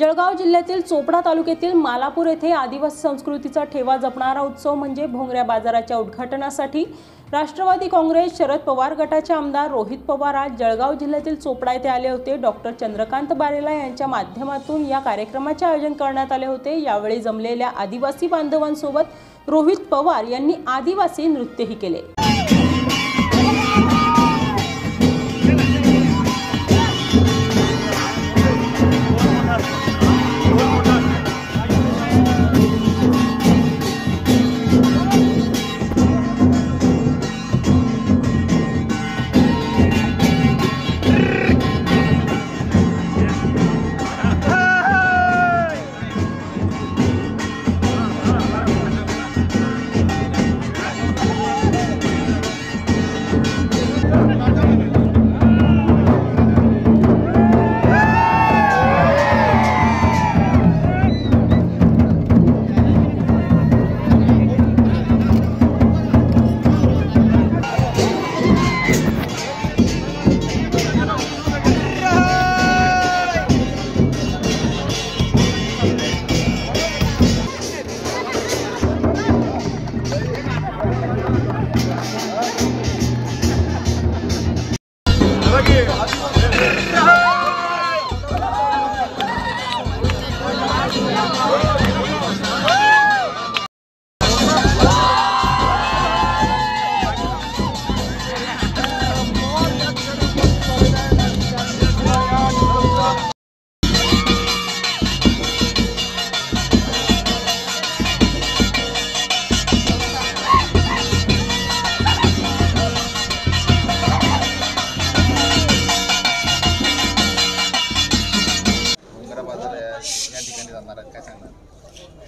जळगाव जिल्ह्यातील चोपडा तालुक्यातील मालापूर येथे आदिवासी संस्कृतीचा ठेवा जपणारा उत्सव म्हणजे भोंगऱ्या बाजाराच्या उद्घाटनासाठी राष्ट्रवादी काँग्रेस शरद पवार गटाचे आमदार रोहित पवार आज जळगाव जिल्ह्यातील चोपडा येथे आले होते. डॉक्टर चंद्रकांत बारेला यांच्या माध्यमातून या कार्यक्रमाचे आयोजन करण्यात आले होते. यावेळी जमलेल्या आदिवासी बांधवांसोबत रोहित पवार यांनी आदिवासी नृत्यही केले. 아직은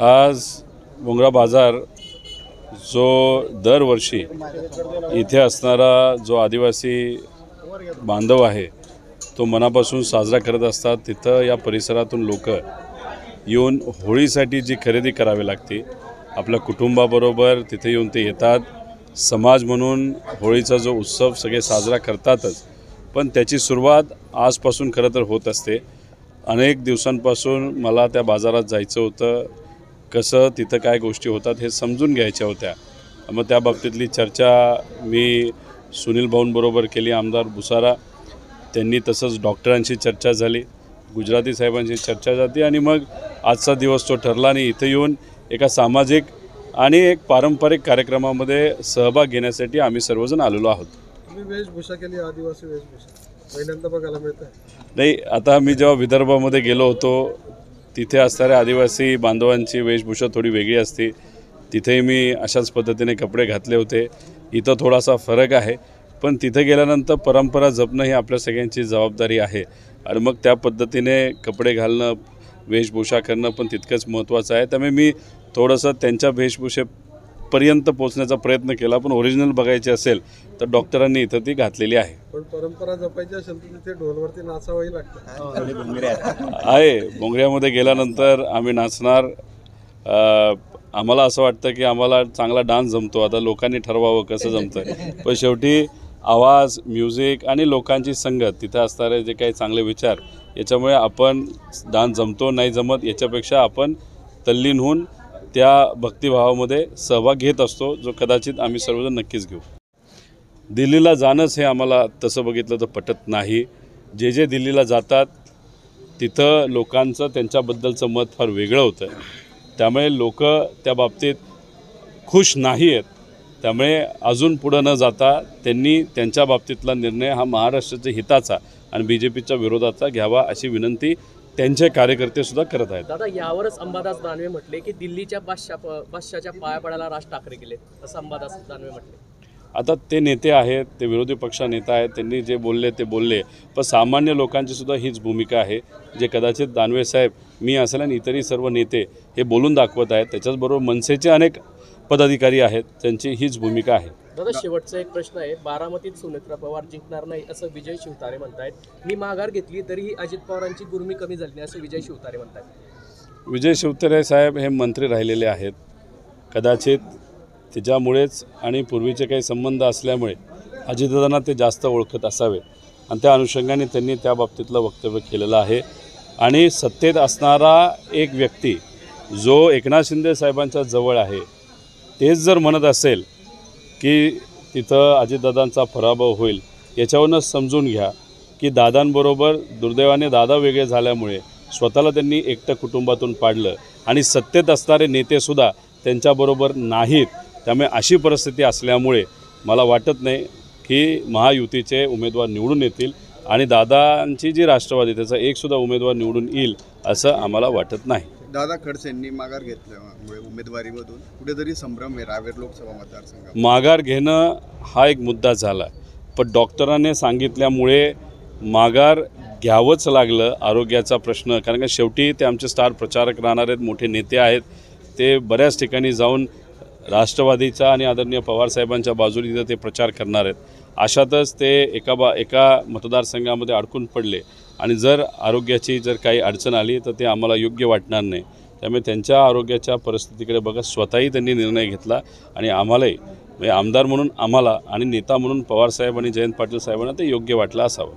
आज भोंगरा बाजार जो दरवर्षी इथे असणारा जो आदिवासी बांधव आहे तो मनापासून साजरा करत असतात. तिथं या परिसरातून लोक येऊन होळीसाठी जी खरेदी करावी लागते आपल्या कुटुंबाबरोबर तिथे येऊन ते येतात. समाज म्हणून होळीचा जो उत्सव सगळे साजरा करतातच पण त्याची सुरुवात आजपासून खरं तर होत असते. अनेक दिवसांपासून मला त्या बाजारात जायचं होतं. कसं तिथं काय गोष्टी होतात हे समजून घ्यायच्या होत्या. मग त्या बाबतीतली चर्चा मी सुनील भाऊंबरोबर केली आमदार बुसारा. त्यांनी तसंच डॉक्टरांशी चर्चा झाली गुजराती साहेबांशी चर्चा झाली आणि मग आजचा दिवस तो ठरला आणि इथं येऊन एका सामाजिक आणि एक पारंपरिक कार्यक्रमामध्ये सहभाग घेण्यासाठी आम्ही सर्वजण आलेलो आहोत. वेशभूषा केली आदिवासी वेशभूषा. पहिल्यांदा बघायला मिळत नाही आता मी जेव्हा विदर्भामध्ये गेलो होतो तिथे असणाऱ्या आदिवासी बांधवांची वेशभूषा थोडी वेगळी असते. तिथेही मी अशाच पद्धतीने कपडे घातले होते. इथं थोडासा फरक आहे. पण तिथे गेल्यानंतर परंपरा जपणं ही आपल्या सगळ्यांची जबाबदारी आहे. आणि मग त्या पद्धतीने कपडे घालणं वेशभूषा करणं पण तितकंच महत्त्वाचं आहे. त्यामुळे मी थोडंसं त्यांच्या वेशभूषेपर्यंत पोचण्याचा प्रयत्न केला. पण ओरिजिनल बघायची असेल तर डॉक्टरांनी इथं ती घातलेली आहे. पण परंपरा जपायची असेल तर तिथे ढोलवरती नाचावंही लागतं. आहे. बोंगऱ्यामध्ये गेल्यानंतर आम्ही नाचणार. आम्हाला असं वाटतं की आम्हाला चांगला डान्स जमतो. आता लोकांनी ठरवावं कसं जमतं पण शेवटी आवाज म्युझिक आणि लोकांची संगत तिथं असणारे जे काही चांगले विचार याच्यामुळे आपण डान्स जमतो नाही जमत याच्यापेक्षा आपण तल्लीन होऊन त्या भक्तिभावामध्ये सहभाग घेत असतो जो कदाचित आम्ही सर्वजण नक्कीच घेऊ. दिल्लीला जाणंच हे आम्हाला तसं बघितलं तर पटत नाही. जे जे दिल्लीला जातात तिथं लोकांचं त्यांच्याबद्दलचं मत फार वेगळं होतं. त्यामुळे लोक त्या बाबतीत खुश नाही आहेत त्यामुळे अजून पुढं न जाता त्यांनी त्यांच्या बाबतीतला निर्णय हा महाराष्ट्राच्या हिताचा आणि बी जे पीच्या विरोधाचा घ्यावा अशी विनंती त्यांचे कार्यकर्ते सुद्धा करत आहेत. दादा यावरच अंबादास दानवे म्हटले की दिल्लीच्या बादशा बादशाच्या पाया पडायला राज ठाकरे गेले. असं अंबादास दानवे म्हटले. आता ते नेते आहेत ते विरोधी पक्ष नेता आहेत त्यांनी जे बोलले ते बोलले. पण सामान्य लोकांची सुद्धा हीच भूमिका आहे जे कदाचित दानवे साहेब मी असेल आणि इतरही सर्व नेते हे बोलून दाखवत आहेत त्याच्याचबरोबर मनसेचे अनेक पदाधिकारी आहेत त्यांची हीच भूमिका आहे. दादा शेवटचा एक प्रश्न आहे. बारामतीत सुनेत्रा पवार जिंकणार नाही असं विजय शिवतारे म्हणतायत. मी माघार घेतली तरीही अजित पवारांची गुरमी कमी झाली नाही असं विजय शिवतारे म्हणतायत. विजय शिवतारे साहेब हे मंत्री राहिलेले आहेत. कदाचित त्याच्यामुळेच आणि पूर्वीचे काही संबंध असल्यामुळे अजितदादांना ते जास्त ओळखत असावे आणि त्या अनुषंगाने त्यांनी त्या बाबतीतलं वक्तव्य केलेलं आहे. आणि सत्तेत असणारा एक व्यक्ती जो एकनाथ शिंदे साहेबांच्या जवळ आहे तेच जर म्हणत असेल की तिथं अजितदादांचा पराभव होईल याच्यावरूनच समजून घ्या की दादांबरोबर दुर्दैवाने दादा वेगळे झाल्यामुळे स्वतःला त्यांनी एकटं कुटुंबातून पाडलं आणि सत्तेत असणारे नेतेसुद्धा त्यांच्याबरोबर नाहीत. त्यामुळे अशी परिस्थिती असल्यामुळे मला वाटत नाही की महायुतीचे उमेदवार निवडून येतील आणि दादांची जी राष्ट्रवादी त्याचा एकसुद्धा उमेदवार निवडून येईल असं आम्हाला वाटत नाही. दादा खडसेंनी माघार घेतल्यामुळे उमेदवारीमधून कुठेतरी संभ्रम आहे रावेर लोकसभा मतदारसंघात माघार घेणं हा एक मुद्दा झाला. पण डॉक्टरांनी सांगितल्यामुळे माघार घ्यावंच लागलं आरोग्याचा प्रश्न. कारण का शेवटी ते आमचे स्टार प्रचारक राहणार आहेत मोठे नेते आहेत. ते बऱ्याच ठिकाणी जाऊन राष्ट्रवादीचा आणि आदरणीय पवारसाहेबांच्या बाजूने तिथं ते प्रचार करणार आहेत. अशातच ते एका बा एका मतदारसंघामध्ये अडकून पडले. आणि जर आरोग्याची जर काही अडचण आली तर ते आम्हाला योग्य वाटणार नाही. त्यामुळे त्यांच्या आरोग्याच्या परिस्थितीकडे बघत स्वतःही त्यांनी निर्णय घेतला आणि आम्हालाही म्हणजे आमदार म्हणून आम्हाला आणि नेता म्हणून पवारसाहेब आणि जयंत पाटील साहेबांना ते योग्य वाटलं असावं.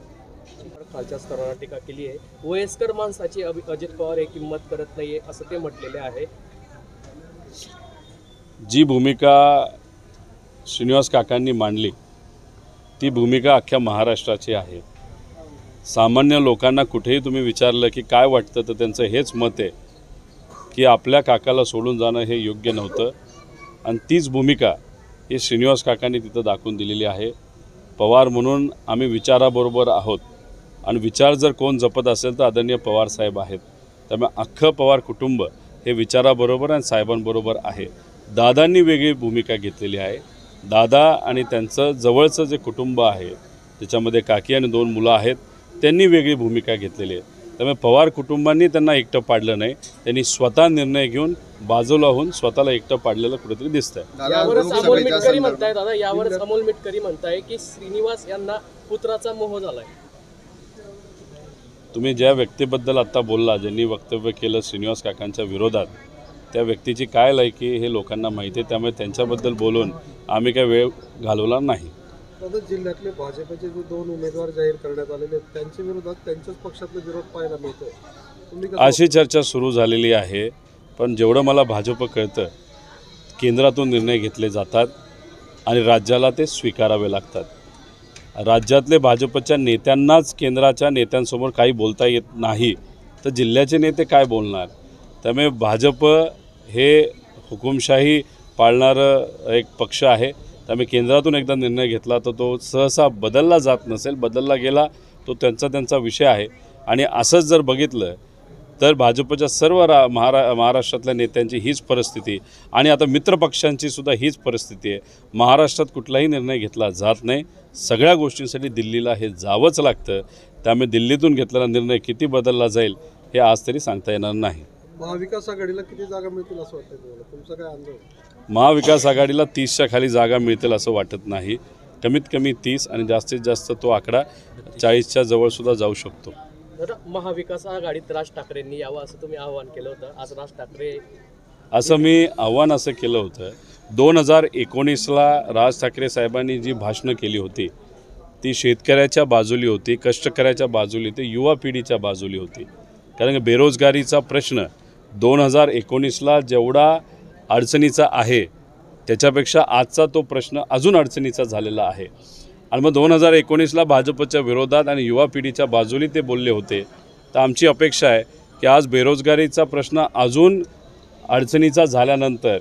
खालच्या स्तरावर टीका केली आहे. वयस्कर माणसाची अभि- अजित पवार हे किंमत करत नाहीये असं ते म्हटलेले आहे. जी भूमिका श्रीनिवास काकांनी मांडली ती भूमिका अख्ख्या महाराष्ट्राची आहे. सामान्य लोकांना कुठेही तुम्ही विचारलं की काय वाटतं तर त्यांचं हेच मत आहे की आपल्या काकाला सोडून जाणं हे योग्य नव्हतं. आणि तीच भूमिका ही श्रीनिवास काकांनी तिथं दाखवून दिलेली आहे. पवार म्हणून आम्ही विचाराबरोबर आहोत. आणि विचार जर कोण जपत असेल तर आदरणीय पवार साहेब आहेत. त्यामुळे अख्खं पवार कुटुंब हे विचाराबरोबर आणि साहेबांबरोबर आहे. दादांनी वेगळी भूमिका घेतलेली आहे. दादा आणि त्यांचं जवळचं जे कुटुंब आहे त्याच्यामध्ये काकी आणि दोन मुलं आहेत. त्यांनी वेगळी भूमिका घेतलेली आहे. त्यामुळे पवार कुटुंबांनी त्यांना एकटं पाडलं नाही. त्यांनी स्वतः निर्णय घेऊन बाजूला होऊन स्वतःला एकटं पाडलेलं कुठेतरी यावरच अमोल मिटकरी म्हणताय की श्रीनिवास यांना पुत्राचा मोह झालाय. तुम्ही ज्या व्यक्तीबद्दल आत्ता बोलला ज्यांनी वक्तव्य केलं श्रीनिवास काकांच्या विरोधात त्या व्यक्तीची काय लायकी हे लोकांना माहिती आहे. त्यामुळे त्यांच्याबद्दल बोलून आम्ही काय वेळ घालवला नाही. दादा जिल्ह्यातले भाजपचे जे दोन उमेदवार जाहीर करण्यात आलेले आहेत त्यांच्या विरोधात त्यांच्याच पक्षातला विरोध पाहायला मिळतोय. तुम्ही कसं अशी चर्चा सुरू झालेली आहे पण जेवढं मला भाजप कळतं केंद्रातून निर्णय घेतले जातात आणि राज्याला ते स्वीकारावे लागतात. राज्यातले भाजपच्या नेत्यांनाच केंद्राच्या नेत्यांसमोर काही बोलता येत नाही तर जिल्ह्याचे नेते काय बोलणार? त्यामुळे भाजप हे हुकुमशाही पाळणारं एक पक्ष आहे. त्यामुळे केंद्रातून एकदा निर्णय घेतला तर तो सहसा बदलला जात नसेल बदलला गेला तो त्यांचा त्यांचा विषय आहे. आणि असंच जर बघितलं तर भाजपच्या सर्व रा महारा महाराष्ट्रातल्या नेत्यांची हीच परिस्थिती. आणि आता मित्रपक्षांची सुद्धा हीच परिस्थिती आहे. महाराष्ट्रात कुठलाही निर्णय घेतला जात नाही. सगळ्या गोष्टींसाठी दिल्लीला हे जावंच लागतं. त्यामुळे दिल्लीतून घेतलेला निर्णय किती बदलला जाईल हे आज तरी सांगता येणार नाही. महाविकास आघाडीला किती जागा मिळतील असं वाटतं तुम्हाला? तुमचा काय अंदाज महाविकास आघाडीला तीसच्या खाली जागा मिळतील असं वाटत नाही. कमीत कमी तीस आणि जास्तीत जास्त तो आकडा चाळीसच्या जवळसुद्धा जाऊ शकतो. महाविकास आघाडीत राज ठाकरेंनी यावं असं तुम्ही आवाहन केलं होतं. आज राज ठाकरे असं मी आव्हान असं केलं होतं. दोन हजार एकोणीसला राज ठाकरे साहेबांनी जी भाषणं केली होती ती शेतकऱ्याच्या बाजूली होती कष्टकऱ्याच्या बाजूली होती युवा पिढीच्या बाजूली होती. कारण बेरोजगारीचा प्रश्न दोन हजार एकोणीसला जेवढा अडचणीचा आहे त्याच्यापेक्षा आजचा तो प्रश्न अजून अडचणीचा झालेला आहे. आणि मग दोन हजार एकोणीसला भाजपच्या विरोधात आणि युवा पिढीच्या बाजूने ते बोलले होते. तर आमची अपेक्षा आहे की आज बेरोजगारीचा प्रश्न अजून अडचणीचा झाल्यानंतर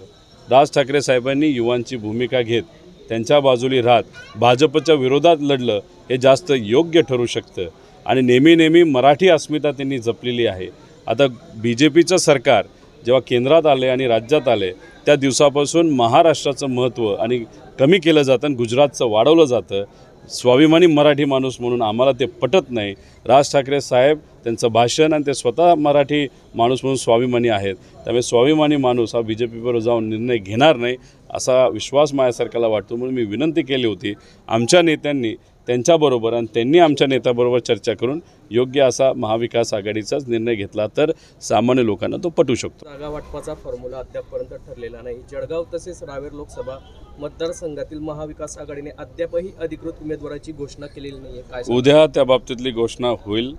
राज ठाकरे साहेबांनी युवांची भूमिका घेत त्यांच्या बाजूली राहत भाजपच्या विरोधात लढलं हे जास्त योग्य ठरू शकतं. आणि नेहमी नेहमी मराठी अस्मिता त्यांनी जपलेली आहे. आता बी जे पीचं सरकार जेव्हा केंद्रात आले आणि राज्यात आले त्या दिवसापासून महाराष्ट्राचं महत्त्व आणि कमी केलं जातं आणि गुजरातचं वाढवलं जातं. स्वाभिमानी मराठी माणूस म्हणून आम्हाला ते पटत नाही. राज ठाकरे साहेब त्यांचं भाषण आणि ते स्वतः मराठी माणूस म्हणून स्वाभिमानी आहेत. त्यामुळे स्वाभिमानी माणूस हा बी जे पीवर जाऊन निर्णय घेणार नाही. असा विश्वास माझ्यासारख्याला वाटतो म्हणून मी विनंती केली होती आमच्या नेत्यांनी त्यांच्याबरोबर आणि त्यांनी आमच्या नेत्याबरोबर चर्चा करून योग्य असा महाविकास आघाडीचाच निर्णय घेतला तर सामान्य लोकांना तो पटू शकतो. जागा वाटपाचा फॉर्म्युला अद्यापपर्यंत ठरलेला नाही. जळगाव तसेच रावेर लोकसभा मतदारसंघातील महाविकास आघाडीने अद्यापही अधिकृत उमेदवाराची घोषणा केलेली नाहीये. काय? उद्या त्या बाबतीतली घोषणा होईल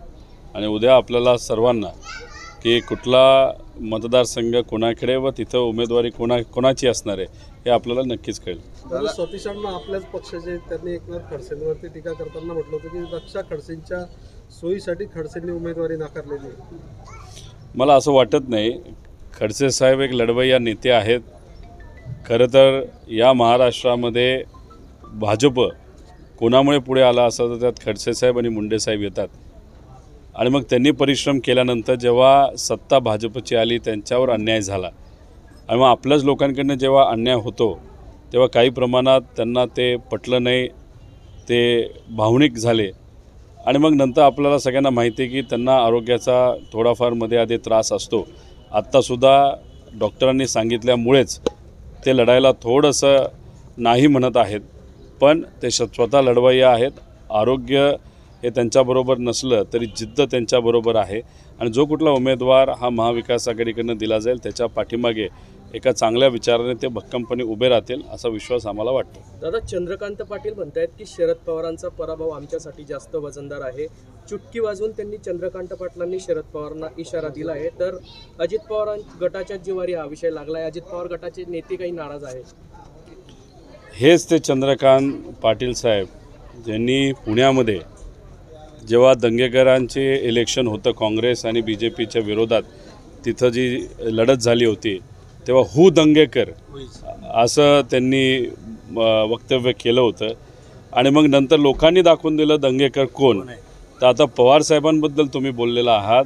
आणि उद्या आपल्याला सर्वांना की कुठला मतदारसंघ कोणाकडे व तिथं उमेदवारी कोणा कोणाची असणार आहे हे आपल्याला नक्कीच कळेल. दादा सतीश अण्णा आपल्याच पक्षाचे त्यांनी एकनाथ खडसेंवरती टीका करताना म्हटलं होतं की रक्षा खडसेंच्या सोयीसाठी खडसेंनी उमेदवारी नाकारलेली. मला असं वाटत नाही. खडसे साहेब एक लढवय्या नेते आहेत. खरं तर या महाराष्ट्रामध्ये भाजप कोणामुळे पुढे आला असं तर त्यात खडसे साहेब आणि मुंडे साहेब येतात. आणि मग त्यांनी परिश्रम केल्यानंतर जेव्हा सत्ता भाजपची आली त्यांच्यावर अन्याय झाला. आणि मग आपल्याच लोकांकडनं जेव्हा अन्याय होतो तेव्हा काही प्रमाणात त्यांना ते पटलं नाही ते भावनिक झाले. आणि मग नंतर आपल्याला सगळ्यांना माहिती आहे की त्यांना आरोग्याचा थोडाफारमध्ये आधी त्रास असतो. आत्तासुद्धा डॉक्टरांनी सांगितल्यामुळेच ते लढायला थोडंसं नाही म्हणत आहेत पण ते श स्वतः लढवय्या आहेत. आरोग्य हे त्यांच्याबरोबर नसलं तरी जिद्द त्यांच्याबरोबर आहे. आणि जो कुठला उमेदवार हा महाविकास आघाडीकडनं दिला जाईल त्याच्या पाठीमागे एका चांगल्या विचाराने ते भक्कमपणे उभे राहतील असा विश्वास आम्हाला वाटतो. दादा चंद्रकांत पाटील म्हणतायत की शरद पवारांचा पराभव आमच्यासाठी जास्त वजनदार आहे. चुटकी वाजवून त्यांनी चंद्रकांत पाटलांनी शरद पवारांना इशारा दिला आहे. तर अजित पवार जिवारी जिवारी हा विषय लागला आहे अजित पवार गटाचे नेते काही नाराज आहेत? हेच ते चंद्रकांत पाटील साहेब ज्यांनी पुण्यामध्ये जेव्हा दंगेकरांचे इलेक्शन होतं काँग्रेस आणि बी जे पीच्या विरोधात तिथं जी लढत झाली होती तेव्हा हू दंगेकर असं त्यांनी वक्तव्य केलं होतं. आणि मग नंतर लोकांनी दाखवून दिलं दंगेकर कोण? तर आता पवार साहेबांबद्दल तुम्ही बोललेला आहात.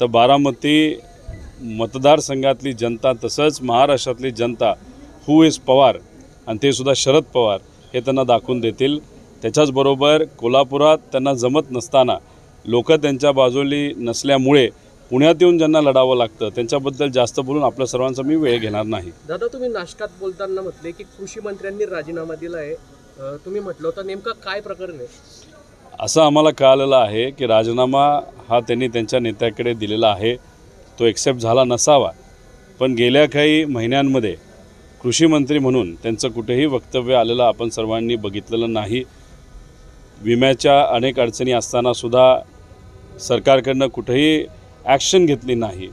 तर बारामती मतदारसंघातली जनता तसंच महाराष्ट्रातली जनता हू इज पवार? आणि ते सुद्धा शरद पवार हे त्यांना दाखवून देतील. त्याच्याचबरोबर कोल्हापुरात त्यांना जमत नसताना लोक त्यांच्या बाजूली नसल्यामुळे पुण्यात येऊन ज्यांना लढावं लागतं त्यांच्याबद्दल जास्त बोलून आपल्या सर्वांचा मी वेळ घेणार नाही. दादा तुम्ही नाशकात बोलताना म्हटले की कृषी मंत्र्यांनी राजीनामा दिला आहे. तुम्ही म्हटलं होतं नेमका काय प्रकरण आहे? असं आम्हाला कळालेलं आहे की राजीनामा हा त्यांनी त्यांच्या नेत्याकडे दिलेला आहे. तो एक्सेप्ट झाला नसावा. पण गेल्या काही महिन्यांमध्ये कृषी मंत्री म्हणून त्यांचं कुठेही वक्तव्य आलेलं आपण सर्वांनी बघितलेलं नाही. विम्याच्या अनेक अडचणी असतानासुद्धा सरकारकडनं कुठेही ॲक्शन घेतली नाही.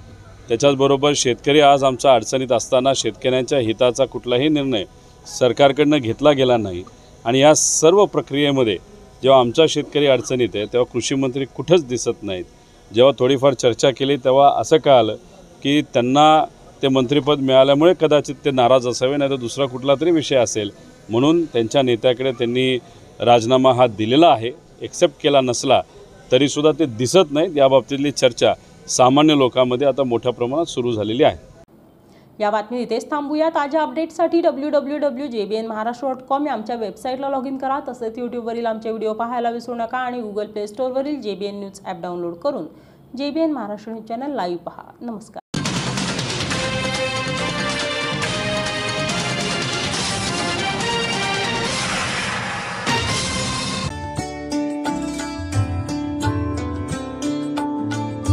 त्याच्याचबरोबर शेतकरी आज आमच्या अडचणीत असताना शेतकऱ्यांच्या हिताचा कुठलाही निर्णय सरकारकडनं घेतला गेला नाही. आणि या सर्व प्रक्रियेमध्ये जेव्हा आमचा शेतकरी अडचणीत आहे तेव्हा कृषी मंत्री कुठंच दिसत नाहीत. जेव्हा थोडीफार चर्चा केली तेव्हा असं कळालं की त्यांना ते मंत्रिपद मिळाल्यामुळे कदाचित ते नाराज असावे नाही तर दुसरा कुठला तरी विषय असेल. म्हणून त्यांच्या नेत्याकडे त्यांनी राजीनामा हा दिलेला आहे एक्सेप्ट केला नसला तरीसुद्धा ते दिसत नाहीत. याबाबतीतली चर्चा सामान्य लोकांमध्ये आता मोठ्या प्रमाणात सुरू झालेली आहे. या बातमी इथेच थांबूया. ताज्या अपडेटसाठी W W W J B N Maharashtra dot com या आमच्या वेबसाईटला लॉग इन करा. तसेच यूट्यूबवरील आमचे व्हिडिओ पाहायला विसरू नका आणि Google play स्टोअरवरील J B N news app download करून J B N Maharashtra news channel live पहा. नमस्कार.